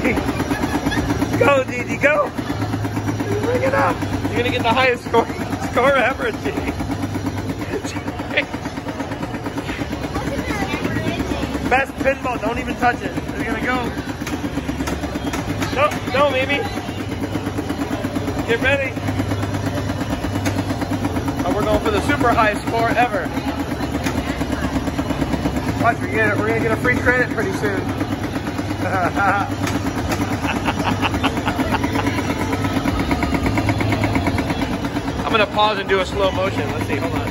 Didi. Go, Didi, go. Bring it up. You're gonna get the highest score score ever, Didi. Best pinball. Don't even touch it. It's gonna go. No, no, Mimi. Get ready. Oh, we're going for the super high score ever. Watch, we're gonna, we're gonna get a free credit pretty soon. I'm gonna pause and do a slow motion. Let's see, hold on.